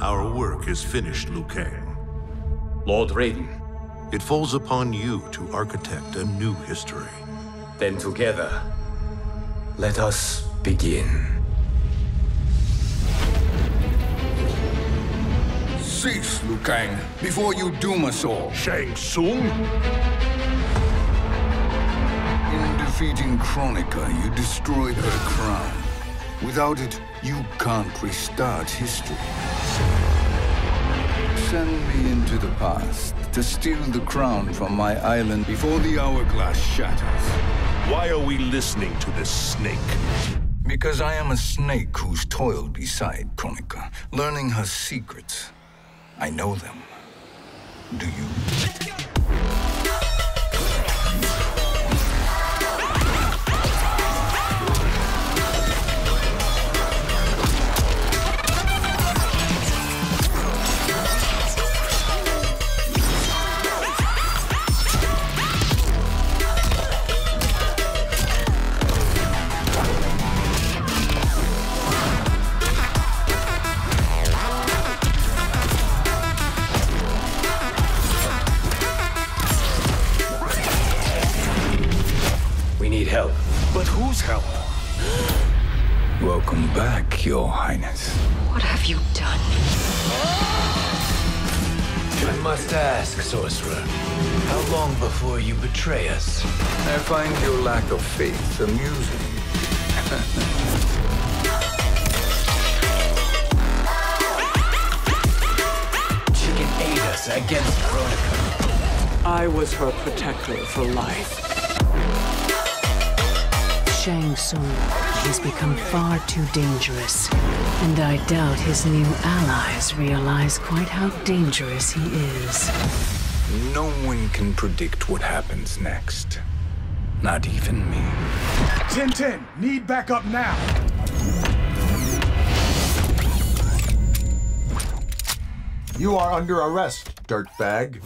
Our work is finished, Liu Kang. Lord Raiden, It falls upon you to architect a new history. then together, let us begin. Cease, Liu Kang, before you doom us all. Shang Tsung? In defeating Kronika, you destroyed her crown. Without it, you can't restart history. Send me into the past to steal the crown from my island before the hourglass shatters. Why are we listening to this snake? Because I am a snake who's toiled beside Kronika, learning her secrets. I know them. Do you? Help. But whose help? Welcome back, Your Highness. What have you done? I must ask, sorcerer, how long before you betray us? I find your lack of faith amusing. She can aid us against Kronika. I was her protector for life. Shang Tsung. has become far too dangerous. And I doubt his new allies realize quite how dangerous he is. No one can predict what happens next. Not even me. 10-10, need backup now. You are under arrest, dirtbag.